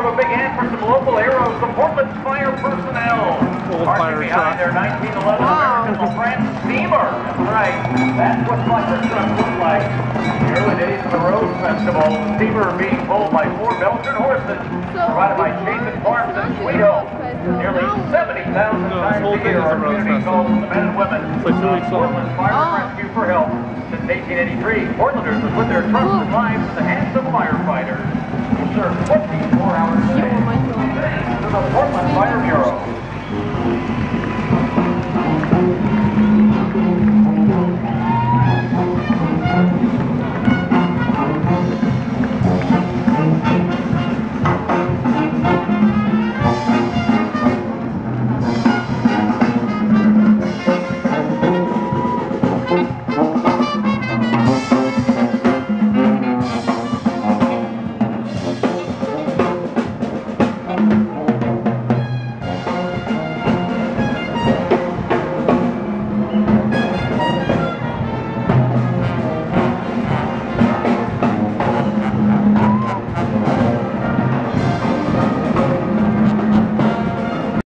give a big hand for some local heroes, the Portland Fire personnel. Old fire behind truck. their 1911 American LaFrance Steamer. That's right. That's what fire trucks look like. The early days of the Rose Festival, the steamer being pulled by four Belgian horses, So, provided by before, Jason Farms and the Sweet Home. Rose Festival. Nearly 70,000 No, this times whole a year, is our community Festival. calls the men and women It's like two of weeks. Uh, Portland Fire Oh. Rescue for help. Since 1883, Portlanders have put their trust and in the hands of firefighters. fire bureau.